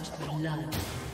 First blood.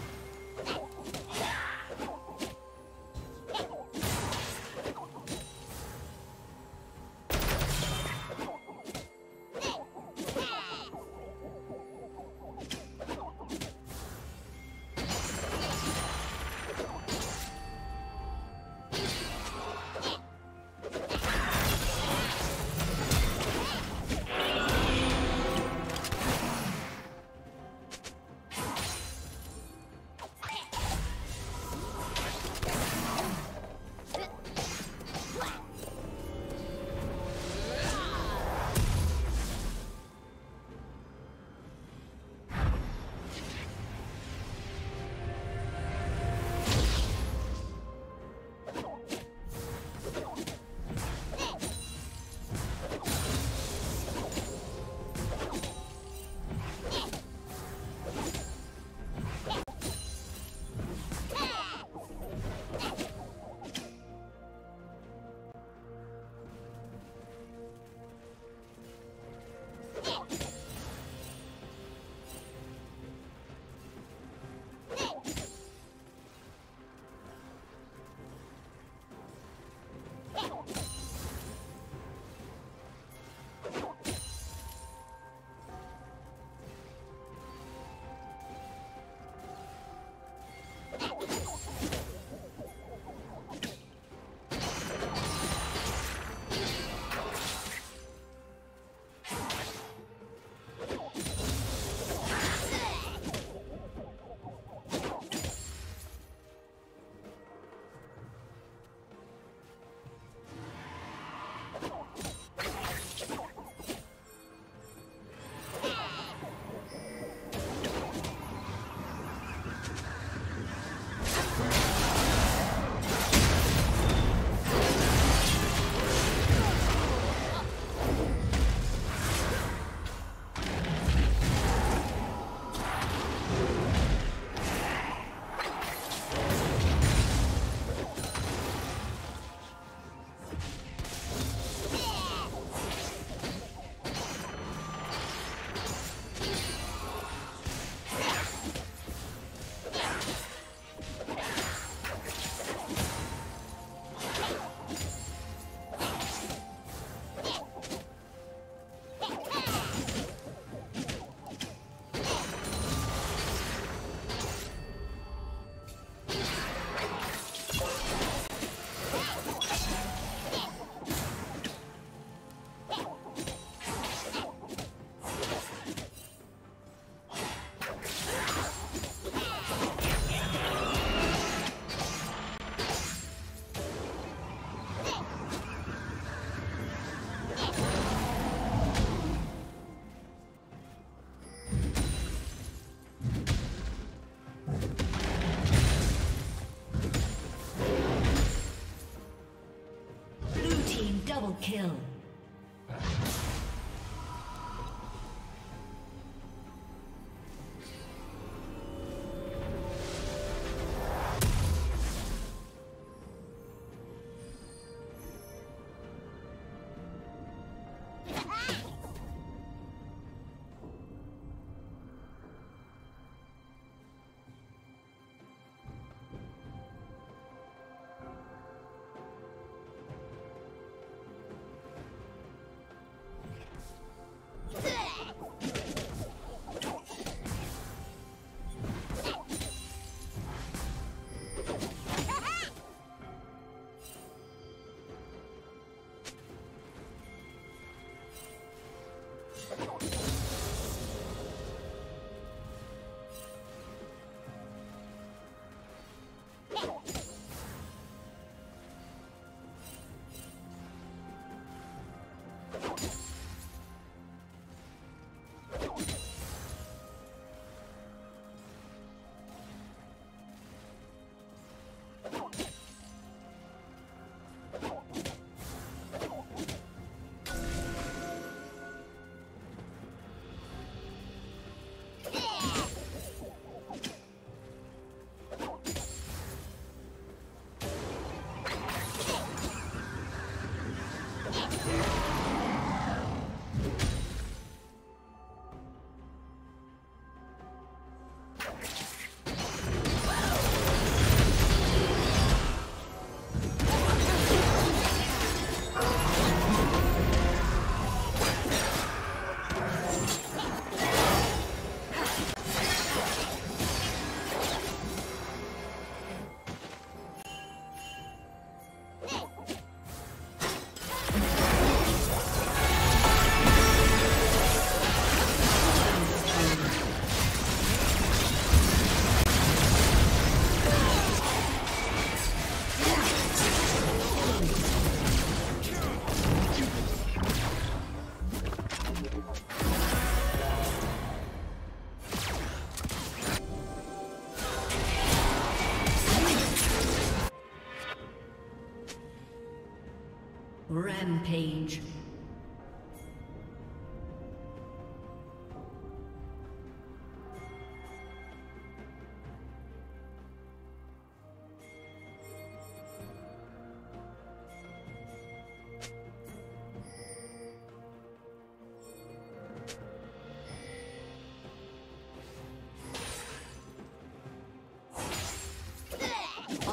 Rampage.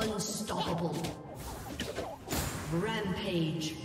Unstoppable. Rampage.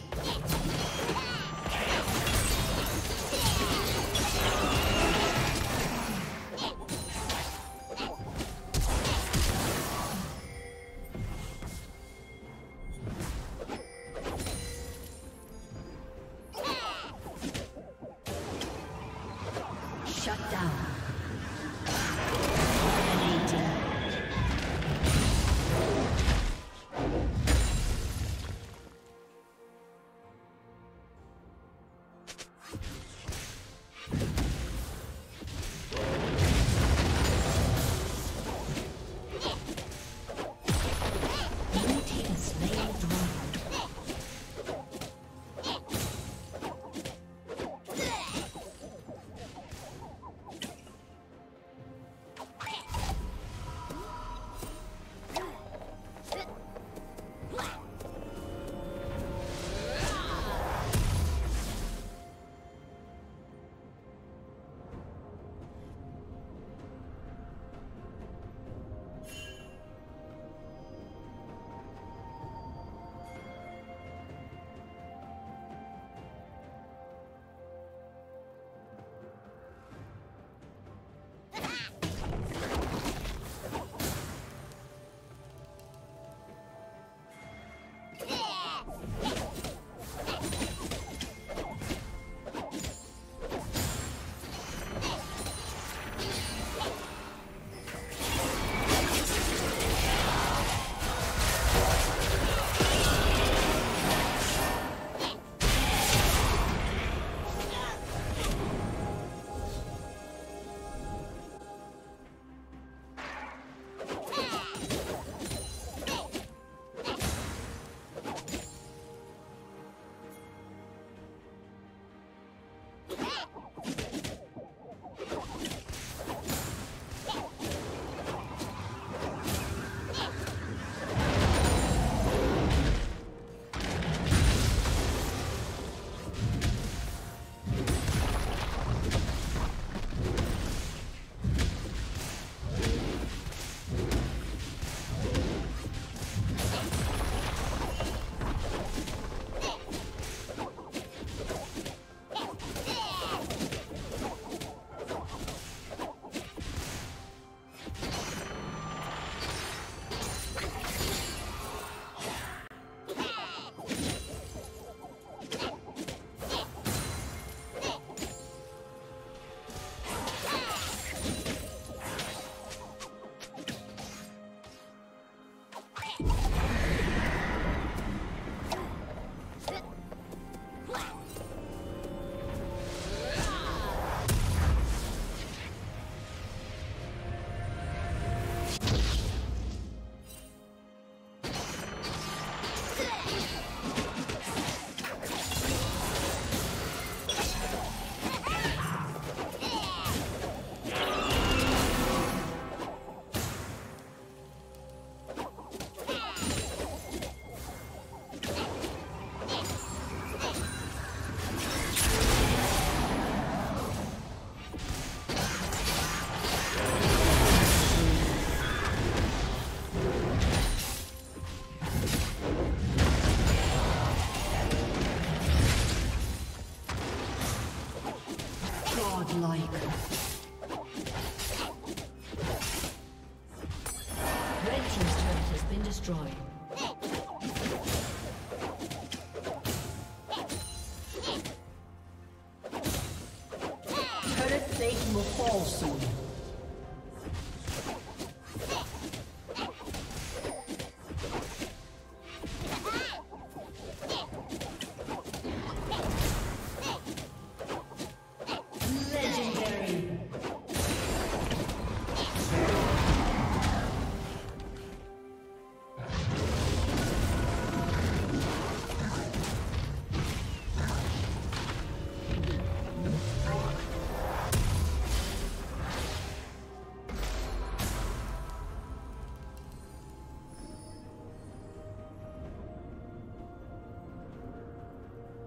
Plate will fall soon.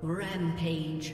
Rampage.